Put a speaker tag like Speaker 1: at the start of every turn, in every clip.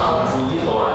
Speaker 1: 啊，
Speaker 2: 五一走了。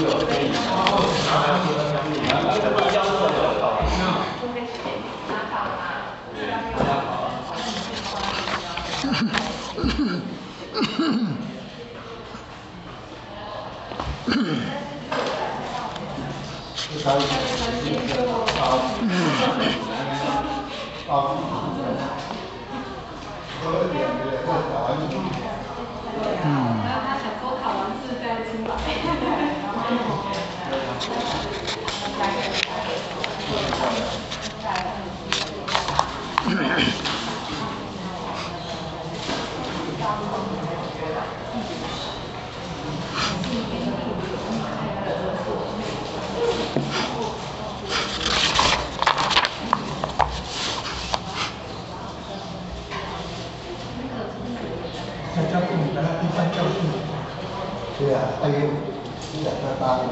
Speaker 2: 好，好，好，
Speaker 3: 好，好，好，好，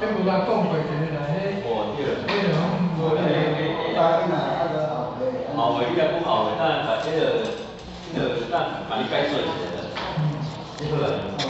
Speaker 4: Cái vụ ban công của chị.
Speaker 3: Màu Mỹ
Speaker 2: là phù hợp
Speaker 3: với.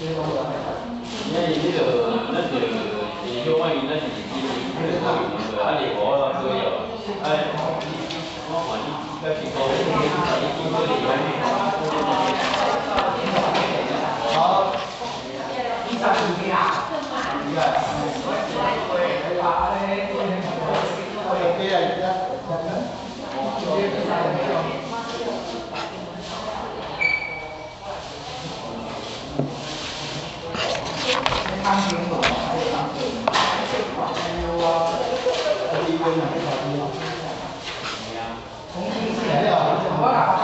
Speaker 3: 那
Speaker 2: 为你那个，那就是，你就万一那是你。
Speaker 5: Bora, rapaz.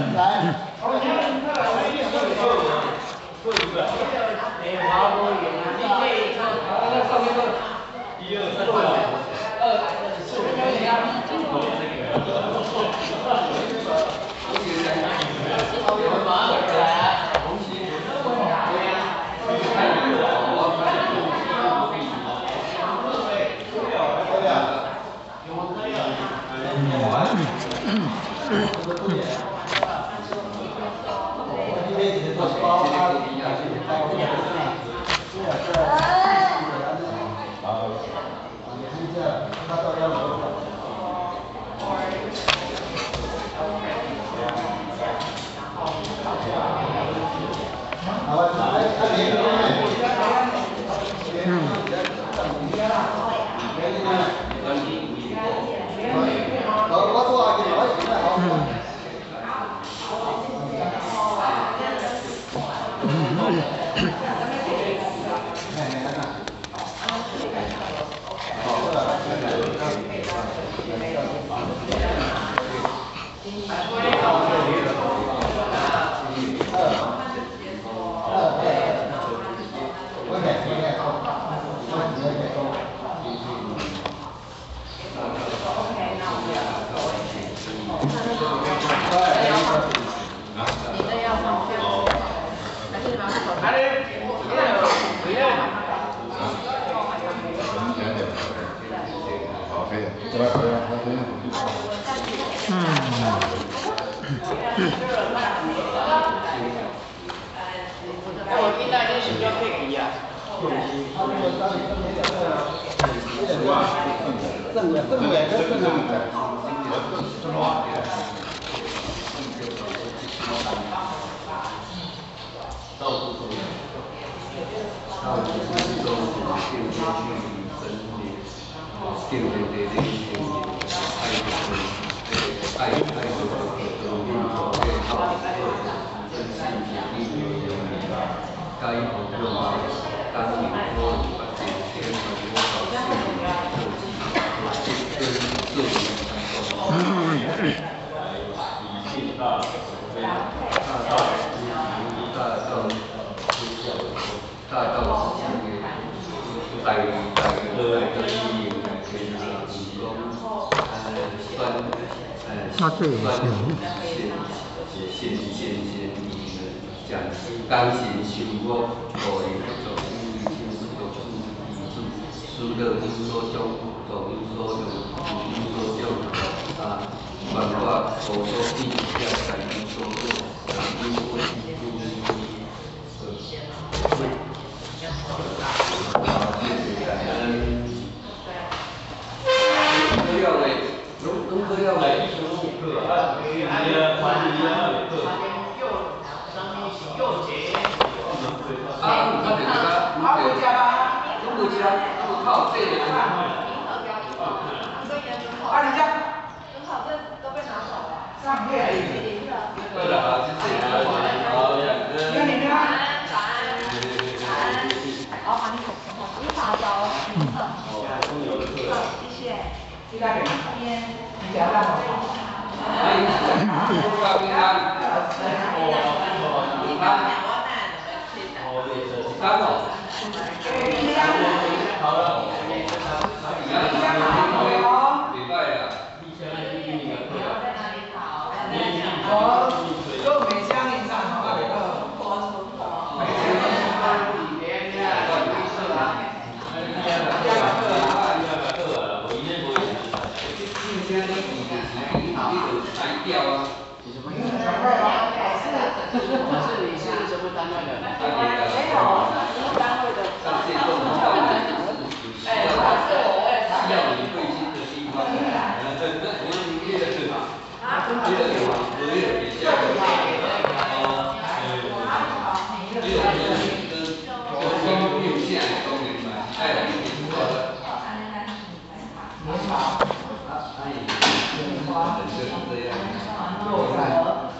Speaker 2: Amen.
Speaker 3: Right?
Speaker 2: Các đồng chí nhân dân.
Speaker 6: 来。那这个行。先先先先讲钢琴修我我的做音乐性做出艺术，输的音所中，做音所中，音所中啊，文化所所地下在音说过，
Speaker 2: 你发招。嗯。好，谢谢。
Speaker 5: 这边，你加了吗？欢
Speaker 4: 迎，
Speaker 5: 祝
Speaker 4: 大平安。
Speaker 2: 平安。三楼。好了。
Speaker 7: 礼拜
Speaker 4: 啊。
Speaker 2: 我又没相应
Speaker 5: 上好那个。
Speaker 7: 裁
Speaker 4: 掉啊。你什
Speaker 5: 么？我
Speaker 8: 是
Speaker 9: 你是
Speaker 8: 什么单位的？没
Speaker 4: 有，什么单位的？
Speaker 7: 上线做不到的，哎，
Speaker 4: 需要
Speaker 6: 你
Speaker 7: 会心
Speaker 6: 的地方。
Speaker 5: 我
Speaker 6: 们营业的是吧？
Speaker 5: 啊，别
Speaker 6: 的地方，别的别的。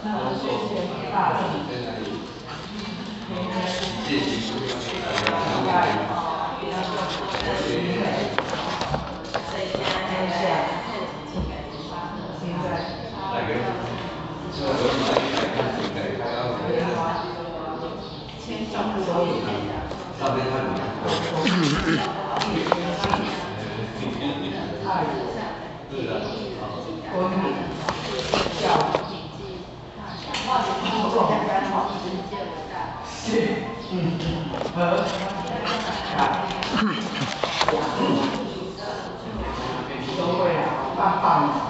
Speaker 5: 那我们谢谢大家。
Speaker 6: 谢谢。
Speaker 5: 嗯好的嗯好的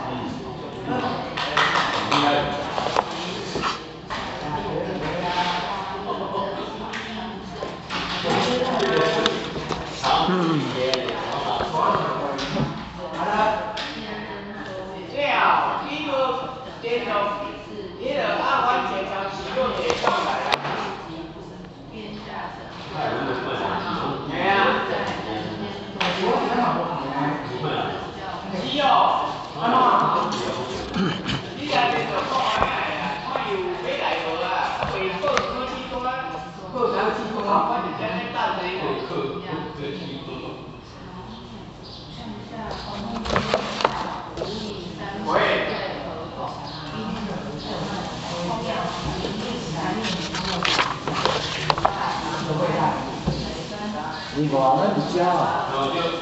Speaker 10: 你玩了，你交
Speaker 2: 啊。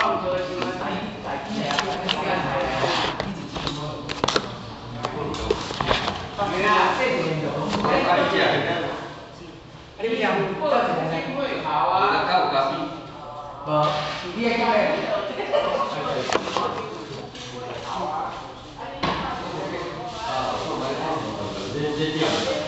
Speaker 11: 差不多，
Speaker 2: 起啊，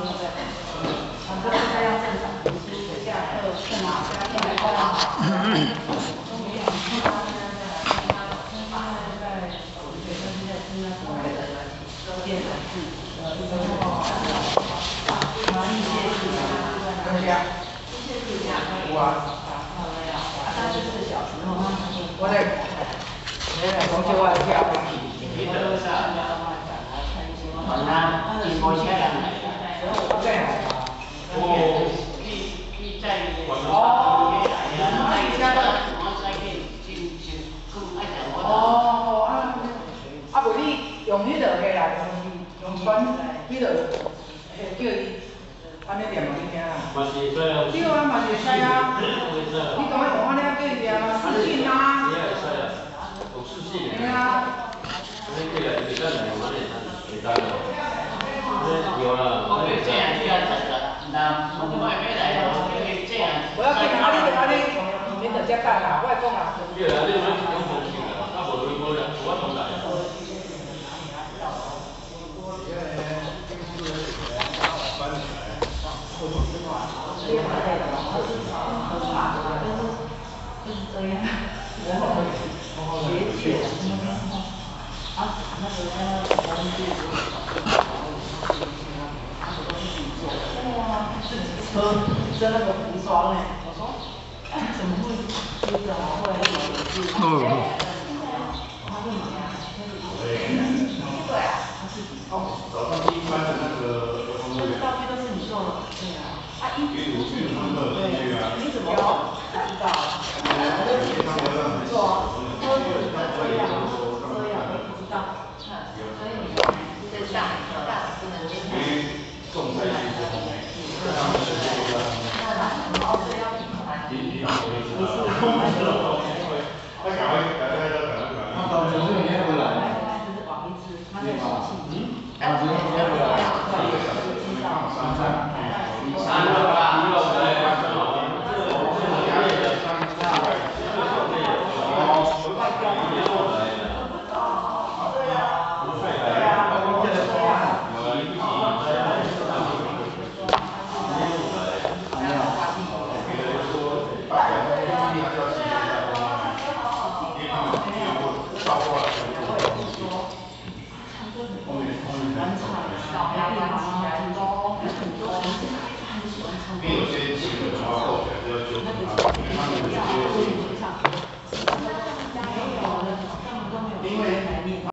Speaker 10: 我想问一下，你有没有在想，就是想，就
Speaker 5: 是想，就是
Speaker 8: 想，就是想。
Speaker 2: お这样要
Speaker 8: 等着，等我们外面，我们就这样。
Speaker 5: 我要哪里？哪里？你等下干啊，外公啊。
Speaker 2: 越那是，
Speaker 12: 照片都是你做的，对啊。啊，因为我去他们的那个，你怎么？不知道。做，都是这样，这样，不知道。所以你看，这大大不能进因为种菜系是红梅，他们是这个，你你好，我